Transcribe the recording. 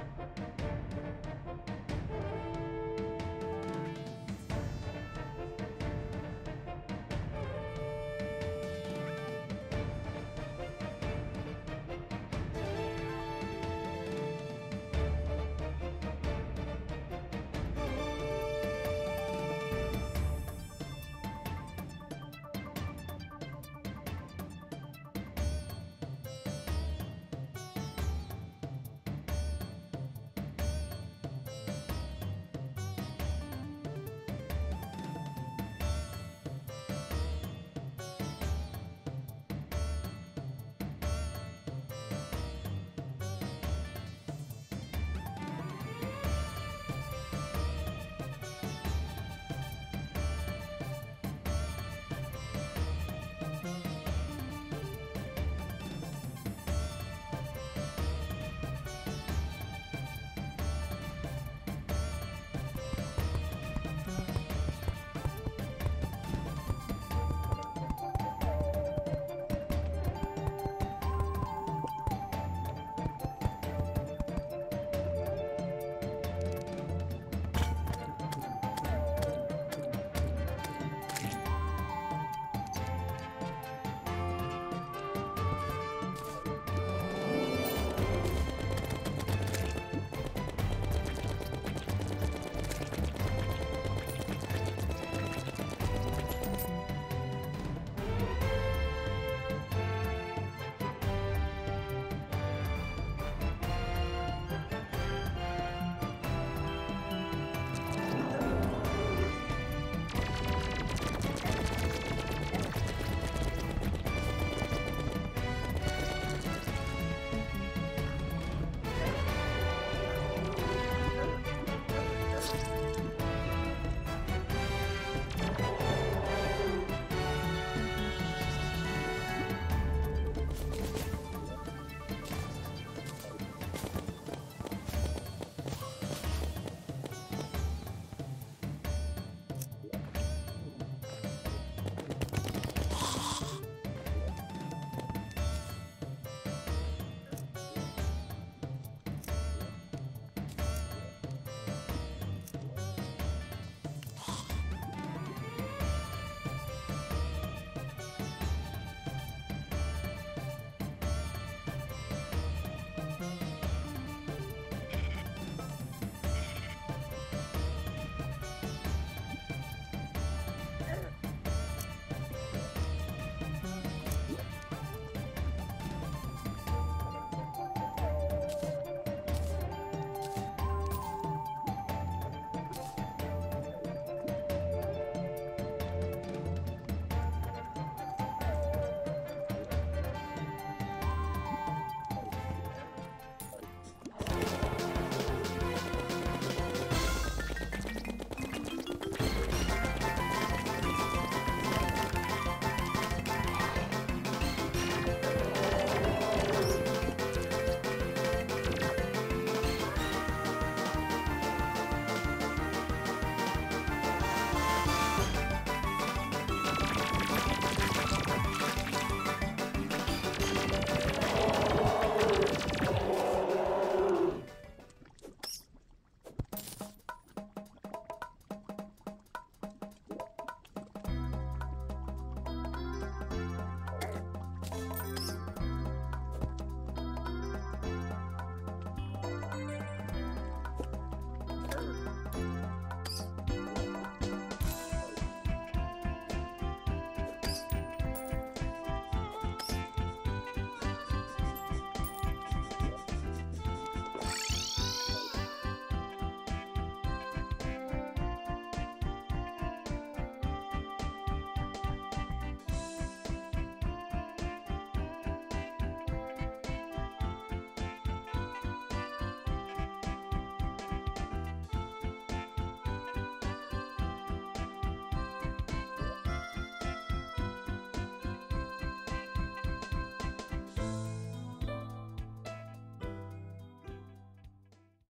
フフフフ。